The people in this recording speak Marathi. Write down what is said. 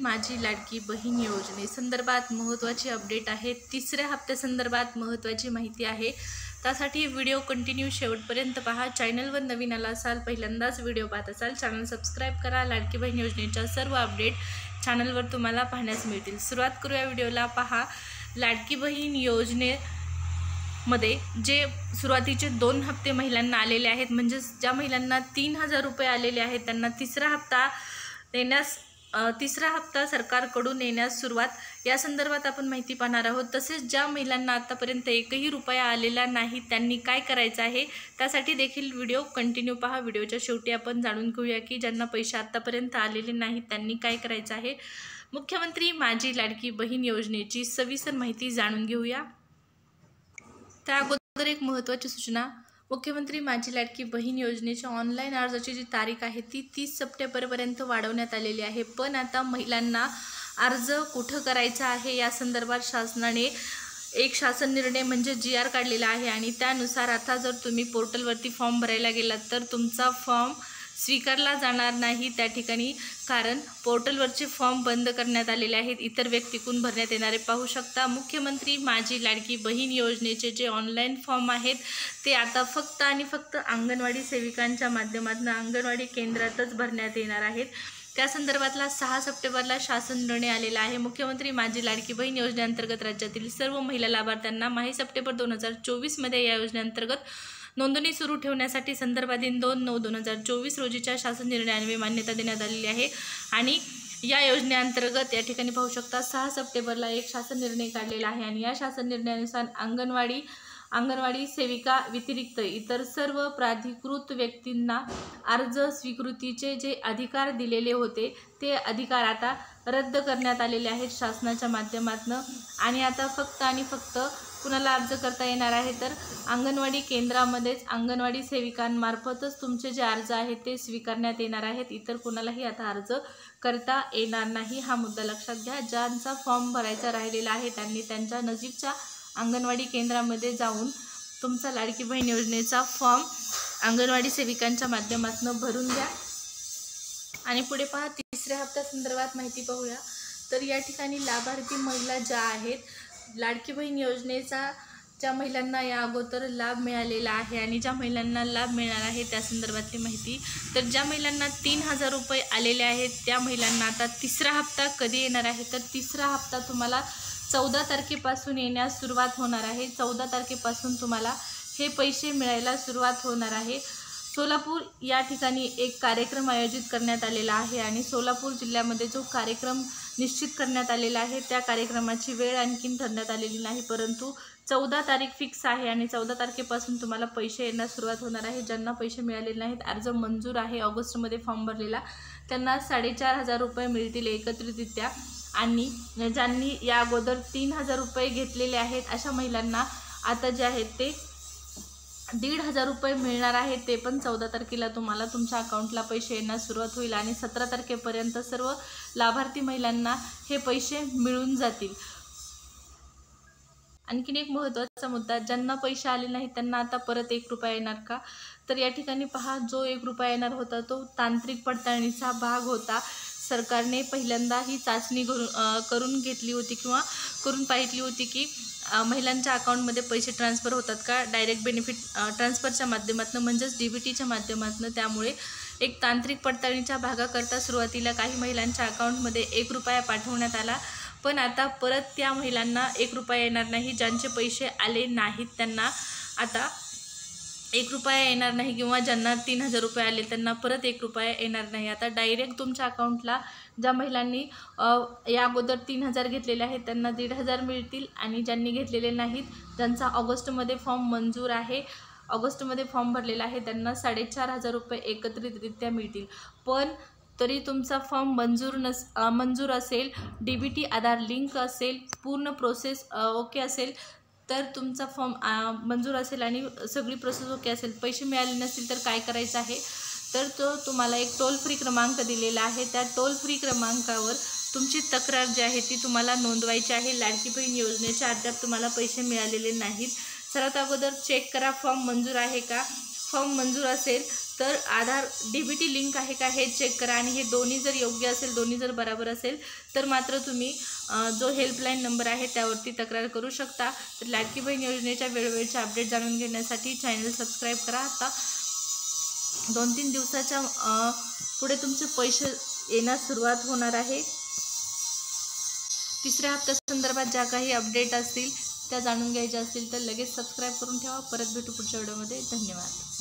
माझी लाडकी बहीण योजनेसंदर्भात महत्त्वाची अपडेट आहे. तिसऱ्या हप्त्यासंदर्भात महत्त्वाची माहिती आहे. त्यासाठी व्हिडिओ कंटिन्यू शेवटपर्यंत पहा. चॅनलवर नवीन आला असाल पहिल्यांदाच व्हिडिओ पाहत असाल चॅनल सबस्क्राईब करा. लाडकी बहीण योजनेच्या सर्व अपडेट चॅनलवर तुम्हाला पाहण्यास मिळतील. सुरुवात करूया व्हिडिओला. पहा. लाडकी बहीण योजने मध्ये जे सुरुवातीचे दोन हप्ते महिलांना आलेले आहेत म्हणजेच ज्या महिलांना तीन हजार रुपये आलेले आहेत त्यांना तिसरा हप्ता देण्यास तिसरा हप्ता सरकारकडून येण्यास सुरुवात. या संदर्भात आपण माहिती पाहणार आहोत. तसेच ज्या महिलांना आतापर्यंत एकही रुपया आलेला नाही त्यांनी काय करायचं आहे त्यासाठी देखील व्हिडिओ कंटिन्यू पहा. व्हिडिओच्या शेवटी आपण जाणून घेऊया की ज्यांना पैसे आत्तापर्यंत आलेले नाहीत त्यांनी काय करायचं आहे. मुख्यमंत्री माझी लाडकी बहीण योजनेची सविस्तर माहिती जाणून घेऊया. त्या अगोदर एक महत्त्वाची सूचना. मुख्यमंत्री माझी लाडकी बहीण योजनेच्या ऑनलाईन अर्जाची जी तारीख आहे ती तीस सप्टेंबरपर्यंत वाढवण्यात आलेली आहे. पण आता महिलांना अर्ज कुठं करायचा आहे या संदर्भात शासनाने एक शासन निर्णय म्हणजे जी आर काढलेला आहे आणि त्यानुसार आता जर तुम्ही पोर्टलवरती फॉर्म भरायला गेलात तर तुमचा फॉर्म स्वीकारला जाणार नाही त्या ठिकाणी कारण पोर्टलवरचे फॉर्म बंद करण्यात आलेले आहेत. इतर व्यक्तीकडून भरण्यात येणारे पाहू शकता मुख्यमंत्री माझी लाडकी बहीण योजनेचे जे ऑनलाईन फॉर्म आहेत ते आता फक्त आणि फक्त अंगणवाडी सेविकांच्या माध्यमातून अंगणवाडी केंद्रातच भरण्यात येणार आहेत. त्या संदर्भातला सहा सप्टेंबरला शासन निर्णय आलेला आहे. मुख्यमंत्री माझी लाडकी बहीण योजनेअंतर्गत राज्यातील सर्व महिला लाभार्थ्यांना माही सप्टेंबर दोन हजार चोवीसमध्ये या योजनेअंतर्गत नोंदणी सुरू ठेवण्यासाठी संदर्भाधीन दोन नऊ दोन हजार चोवीस रोजीच्या शासन निर्णयाने मान्यता देण्यात आलेली आहे. आणि या योजनेअंतर्गत या ठिकाणी पाहू शकता सहा सप्टेंबरला एक शासन निर्णय काढलेला आहे आणि या शासन निर्णयानुसार अंगणवाडी अंगणवाडी सेविका व्यतिरिक्त इतर सर्व प्राधिकृत व्यक्तींना अर्ज स्वीकृतीचे जे अधिकार दिलेले होते ते अधिकार आता रद्द करण्यात आलेले आहेत शासनाच्या माध्यमातून. आणि आता फक्त आणि फक्त कुणाला अर्ज करता येणार आहे तर अंगणवाडी केंद्रामध्येच अंगणवाडी सेविकांमार्फतच तुमचे जे अर्ज आहेत ते स्वीकारण्यात येणार आहेत. इतर कुणालाही आता अर्ज करता येणार नाही. हा मुद्दा लक्षात घ्या. ज्यांचा फॉर्म भरायचा राहिलेला आहे त्यांनी त्यांच्या नजीकच्या अंगणवाडी केंद्रामध्ये जाऊन तुमचा लाडकी बहीण योजनेचा फॉर्म अंगणवाडी सेविकांच्या माध्यमातून भरून द्या आणि पुढे पहा तिसऱ्या हप्त्यासंदर्भात माहिती पाहूया. तर या ठिकाणी लाभार्थी महिला ज्या आहेत लाडकी बहीण योजनेचा ज्या महिलांना या अगोदर लाभ मिळालेला आहे आणि ज्या महिलांना लाभ मिळणार आहे त्या संदर्भातली माहिती. तर ज्या महिलांना तीन हजार रुपये आलेले आहेत त्या महिलांना आता तिसरा हप्ता कधी येणार आहे? तर तिसरा हप्ता तुम्हाला चौदा तारखेपासून येण्यास सुरुवात होणार आहे. चौदा तारखेपासून तुम्हाला हे पैसे मिळायला सुरुवात होणार आहे. सोलापूर या ठिकाणी एक कार्यक्रम आयोजित करण्यात आलेला आहे आणि सोलापूर जिल्ह्यामध्ये जो कार्यक्रम निश्चित करण्यात आलेला आहे त्या कार्यक्रमाची वेळ आणखीन ठरण्यात आलेली नाही परंतु चौदा तारीख फिक्स आहे आणि चौदा तारखेपासून तुम्हाला पैसे येण्यास सुरुवात होणार आहे. ज्यांना पैसे मिळालेले नाहीत अर्ज मंजूर आहे ऑगस्टमध्ये फॉर्म भरलेला त्यांना साडेचार हजार रुपये मिळतील एकत्रितरित्या. आणि ज्यांनी या अगोदर तीन हजार रुपये घेतलेले आहेत अशा महिलांना आता जे आहेत ते दीड हजार रुपये मिळणार आहे ते पण चौदा तारखेला तुम्हाला तुमच्या अकाउंटला पैसे येण्यास सुरुवात होईल आणि सतरा तारखेपर्यंत सर्व लाभार्थी महिलांना हे पैसे मिळून जातील. आणखीन एक महत्त्वाचा मुद्दा ज्यांना पैसे आले नाही त्यांना आता परत एक रुपया येणार का? तर या ठिकाणी पहा जो एक रुपया येणार होता तो तांत्रिक पडताळणीचा भाग होता. सरकारने पहिल्यांदा ही चाचणी करून करून घेतली होती किंवा करून पाहितली होती की महिलांच्या अकाउंटमध्ये पैसे ट्रान्सफर होतात का? डायरेक्ट बेनिफिट ट्रान्सफरच्या माध्यमातून म्हणजेच डी बी टीच्या माध्यमातून त्यामुळे एक तांत्रिक पडताळणीच्या भागाकरता सुरुवातीला काही महिलांच्या अकाउंटमध्ये एक रुपया पाठवण्यात आला. पण आता परत त्या महिलांना एक रुपया येणार नाही ज्यांचे पैसे आले नाहीत त्यांना आता एक रुपया येणार नाही किंवा ज्यांना तीन हजार रुपये आले त्यांना परत एक रुपया येणार नाही. आता डायरेक्ट तुमच्या अकाउंटला ज्या महिलांनी या अगोदर तीन हजार घेतलेले आहेत त्यांना दीड हजार मिळतील आणि ज्यांनी घेतलेले नाहीत ज्यांचा ऑगस्टमध्ये फॉर्म मंजूर आहे ऑगस्टमध्ये फॉर्म भरलेला आहे त्यांना साडेचार हजार रुपये एकत्रितरित्या मिळतील. पण तरी तुमचा फॉर्म मंजूर नस मंजूर असेल D B T Aadhaar link असेल पूर्ण प्रोसेस ओके असेल तर तुमचा फॉर्म मंजूर असेल आणि सगळी प्रोसेस ओके असेल पैसे मिळाले नसतील तर काय करायचं आहे? तर तो तुम्हाला एक टोल फ्री क्रमांक दिलेला आहे. त्या टोल फ्री क्रमांकावर तुमची तक्रार जी आहे ती तुम्हाला नोंदवायची आहे. लाडकी बहीण योजनेच्या अद्याप तुम्हाला पैसे मिळालेले नाहीत. सर्वात अगोदर चेक करा फॉर्म मंजूर आहे का? फॉर्म मंजूर असेल तर Aadhaar D B T link आहे का हे चेक करा. आणि हे दोन्ही जर योग्य असेल दोन्ही जर बराबर असेल तर मात्र तुम्ही जो हेल्पलाईन नंबर आहे त्यावरती तक्रार करू शकता. तर लाडकी बहीण योजनेच्या वेळोवेळच्या अपडेट जाणून घेण्यासाठी चॅनल सबस्क्राईब करा. आता दोन तीन दिवसाच्या पुढे तुमचे पैसे येण्यास सुरुवात होणार आहे. तिसऱ्या हप्त्या संदर्भात ज्या काही अपडेट असतील त्या जाणून घ्यायच्या असतील तर लगेच सबस्क्राईब करून ठेवा. परत भेटू पुढच्या व्हिडिओमध्ये. धन्यवाद.